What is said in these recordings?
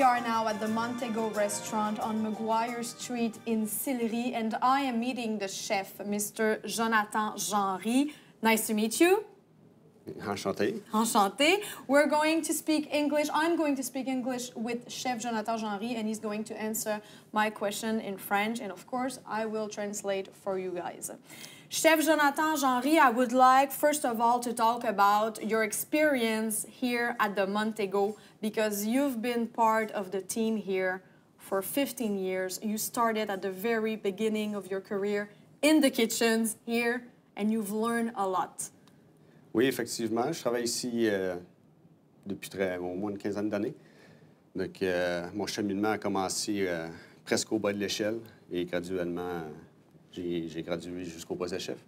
We are now at the Montego restaurant on Maguire Street in Sillery, and I am meeting the chef, Mr. Jonathan Genry. Nice to meet you. Enchanté. Enchanté. We're going to speak English. I'm going to speak English with Chef Jonathan Genry, and he's going to answer my question in French. And of course, I will translate for you guys. Chef Jonathan Genry, I would like, first of all, to talk about your experience here at the Montego because you've been part of the team here for 15 years. You started at the very beginning of your career in the kitchens here, and you've learned a lot. Oui, effectivement, je travaille ici euh, depuis au moins une quinzaine d'années. Donc, euh, mon cheminement a commencé euh, presque au bas de l'échelle et graduellement, j'ai gradué jusqu'au poste de chef.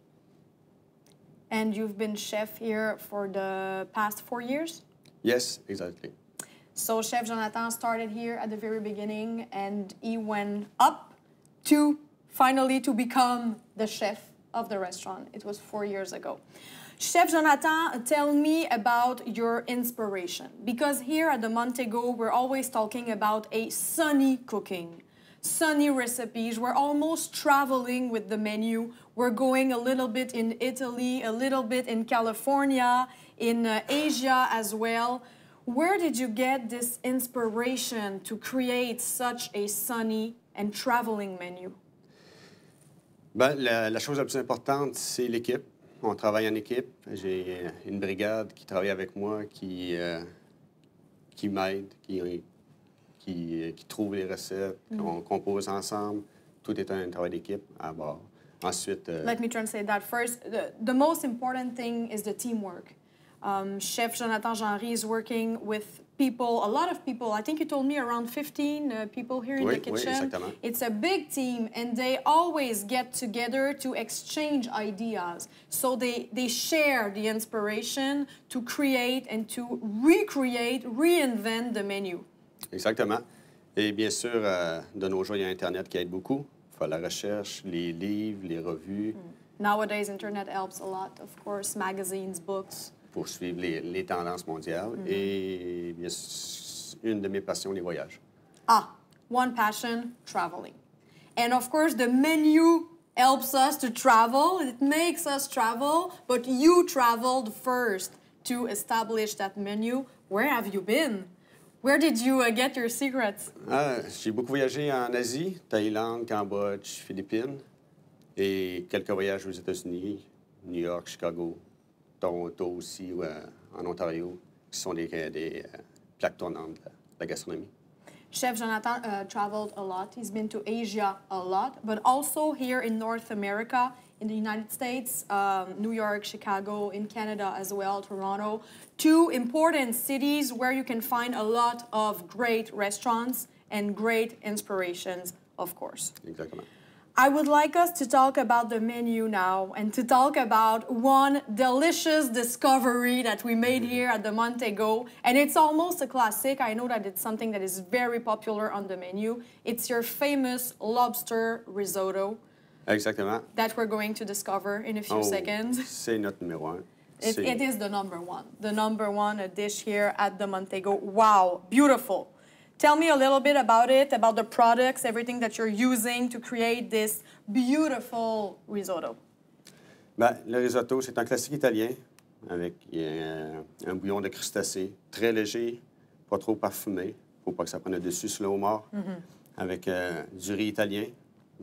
And you've been chef here for the past four years? Yes, exactly. So Chef Jonathan started here at the very beginning and he went up to finally to become the chef of the restaurant. It was four years ago. Chef Jonathan, uh, tell me about your inspiration because here at the Montego, we're always talking about a sunny cooking, sunny recipes. We're almost traveling with the menu. We're going a little bit in Italy, a little bit in California, in uh, Asia as well. Where did you get this inspiration to create such a sunny and traveling menu? Ben, la, la chose la plus importante, c'est l'équipe. On travaille en équipe. J'ai une brigade qui travaille avec moi, qui, euh, qui m'aide, qui, qui, qui trouve les recettes, on compose ensemble. Tout est un travail d'équipe à bord. Ensuite, euh, Let me translate that first. The, the most important thing is the teamwork. Um, Chef Jonathan Genry is working with people, a lot of people. I think you told me around 15 uh, people here in Oui, the oui, kitchen. exactement. It's a big team, and they always get together to exchange ideas. So they, they share the inspiration to create and to recreate, reinvent the menu. Exactement. Et bien sûr, euh, de nos jours, il y a Internet qui aide beaucoup. Il faut la recherche, les livres, les revues, Nowadays, internet helps a lot, of course, magazines, books. pour suivre les, les tendances mondiales. Et bien sûr, une de mes passions, les voyages. Ah, one passion, traveling. And of course, the menu helps us to travel. It makes us travel, but you traveled first to establish that menu. Where have you been? Where did you uh, get your secrets? Ah, J'ai beaucoup voyagé en Asie, Thaïlande, Cambodge, Philippines, et quelques voyages aux États-Unis, New York, Chicago, Toronto aussi, ou, euh, en Ontario, qui sont des, des euh, plaques tournantes de la gastronomie. Chef Jonathan uh, traveled a lot. He's been to Asia a lot, but also here in North America, in the United States, um, New York, Chicago, in Canada as well, Toronto. Two important cities where you can find a lot of great restaurants and great inspirations, of course. Exactement. I would like us to talk about the menu now and to talk about one delicious discovery that we made here at the Montego. And it's almost a classic. I know that it's something that is very popular on the menu. It's your famous lobster risotto Exactement. that we're going to discover in a few Oh, seconds. C'est notre numéro un. It, C'est- it is the number one. The number one a dish here at the Montego. Wow, beautiful. Tell me a little bit about it, about the products, everything that you're using to create this beautiful risotto. Ben, le risotto, c'est un classique italien avec euh, un bouillon de crustacés, très léger, pas trop parfumé. faut pas que ça prenne le dessus sur le homard. Avec euh, du riz italien,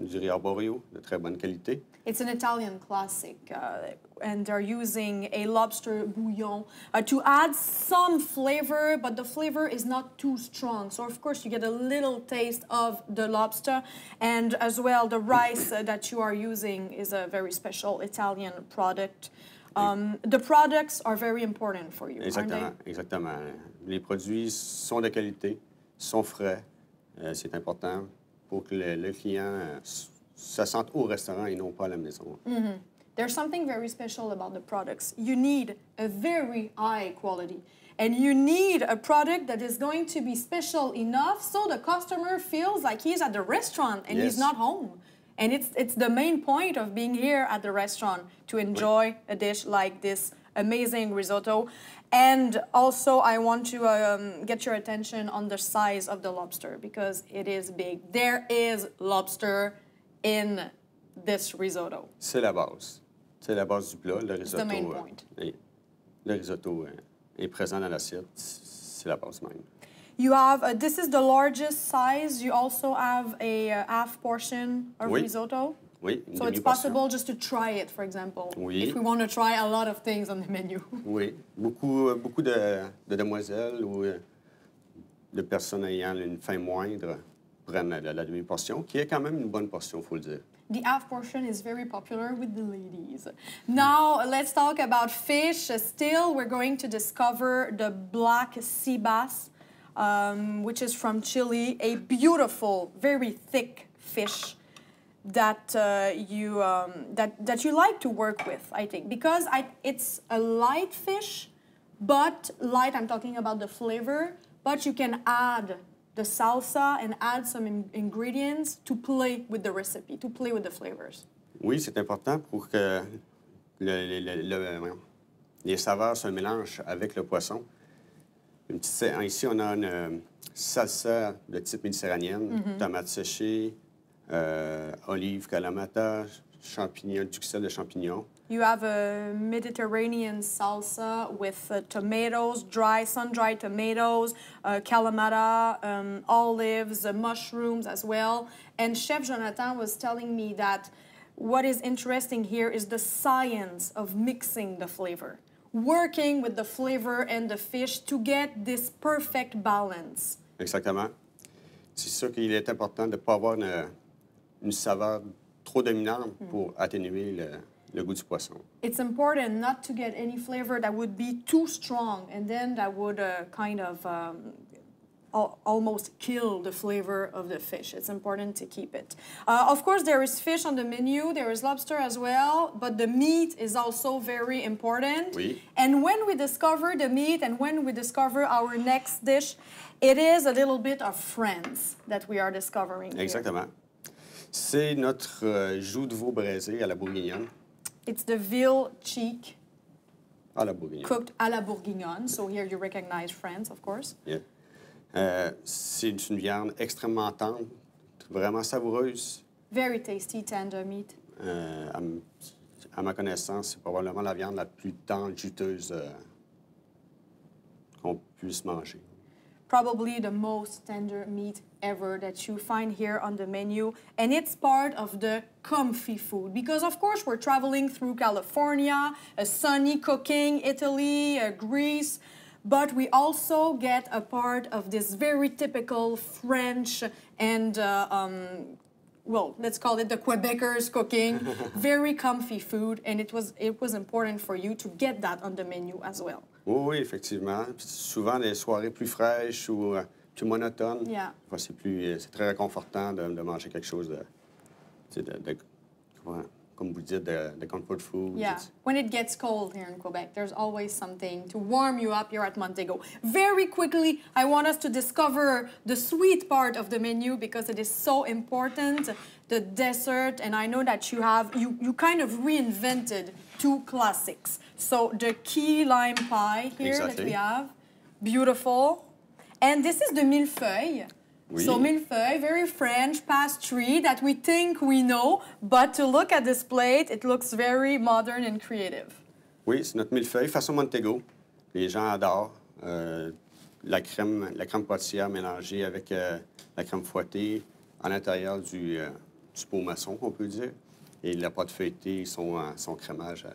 du riz arborio de très bonne qualité. It's an Italian classic, uh, and they're using a lobster bouillon uh, to add some flavor, but the flavor is not too strong. So, of course, you get a little taste of the lobster, and as well, the rice uh, that you are using is a very special Italian product. Um, the products are very important for you, aren't Exactement, they? exactement. Les produits sont de qualité, sont frais. Euh, c'est important pour que le, le client se sente au restaurant et non pas à la maison. Mm-hmm. There's something very special about the products. You need a very high quality. And you need a product that is going to be special enough so the customer feels like he's at the restaurant and he's not home. And it's, it's the main point of being here at the restaurant to enjoy a dish like this amazing risotto. And also, I want to um, get your attention on the size of the lobster because it is big. There is lobster in this risotto. C'est la base. C'est la base du plat. Le risotto, The main euh, point. est- le risotto euh, est présent dans l'assiette. C'est la base même. You have, uh, this is the largest size. You also have a uh, half portion of Oui. risotto. Oui, So it's possible just to try it, for example, Oui. if we want to try a lot of things on the menu. Oui, beaucoup, beaucoup de, de demoiselles ou euh, de personnes ayant une faim moindre prennent la, la demi-portion, qui est quand même une bonne portion, il faut le dire. The half portion is very popular with the ladies. Now, let's talk about fish. Still, we're going to discover the black sea bass, um, which is from Chile, a beautiful, very thick fish that uh, you um, that that you like to work with. I think because I, it's a light fish, but light. I'm talking about the flavor. But you can add the salsa and add some in- ingredients to play with the recipe, to play with the flavors. Oui, c'est important pour que le- le- le- les saveurs se mélangent avec le poisson. Une petite ici, on a une euh, salsa de type méditerranéenne, tomates séchées, euh, olives, calamata, champignons, du sel de champignons. You have a Mediterranean salsa with uh, tomatoes, dry, sun-dried tomatoes, uh, kalamata, um, olives, uh, mushrooms as well. And Chef Jonathan was telling me that what is interesting here is the science of mixing the flavor, working with the flavor and the fish to get this perfect balance. Exactement. C'est sûr qu'il est important de ne pas avoir une, une saveur trop dominante pour atténuer le, le goût du poisson. It's important not to get any flavor that would be too strong, and then that would uh, kind of um, al- almost kill the flavor of the fish. It's important to keep it. Uh, of course, there is fish on the menu, there is lobster as well, but the meat is also very important. Oui. And when we discover the meat and when we discover our next dish, it is a little bit of France that we are discovering. here. C'est notre euh, joue de veau braisé à la bourguignonne. It's the veal cheek À la bourguignonne. cooked à la bourguignonne. So here you recognize France, of course. Yeah. Euh, c'est une viande extrêmement tendre, vraiment savoureuse. Very tasty, tender meat. Euh, à, à ma connaissance, c'est probablement la viande la plus tendre, juteuse euh, qu'on puisse manger. Probably the most tender meat ever that you find here on the menu. And it's part of the comfy food because, of course, we're traveling through California, a sunny cooking, Italy, uh, Greece. But we also get a part of this very typical French and uh, um, well, let's call it the Quebecers cooking. Very comfy food, and it was it was important for you to get that on the menu as well. Oui, oui, effectivement. Puis souvent, des soirées plus fraîches ou euh, plus monotones. Yeah. Enfin, c'est plus, euh, c'est très réconfortant de, de manger quelque chose de, sais, de, de- comment- comme vous dites, de, de comfort food. Yeah, when it gets cold here in Quebec, there's always something to warm you up here at Montego. Very quickly, I want us to discover the sweet part of the menu because it is so important, the dessert, and I know that you have you you kind of reinvented two classics. So the key lime pie here that we have, beautiful, and this is the millefeuille. Oui. So millefeuille, very French pastry that we think we know, but to look at this plate, it looks very modern and creative. Oui, c'est notre millefeuille façon Montego. Les gens adorent. Euh, la crème, la crème pâtissière mélangée avec euh, la crème fouettée à l'intérieur du, euh, du pot maçon, qu'on peut dire. Et la pâte feuilletée, son, son crémage, euh,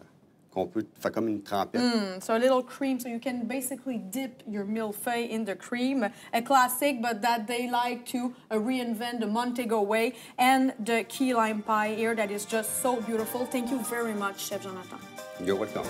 qu'on peut faire comme une trempette. Mm, so a little cream, so you can basically dip your millefeuille in the cream. A classic, but that they like to uh, reinvent the Montego way. And the key lime pie here that is just so beautiful. Thank you very much, Chef Jonathan. You're welcome.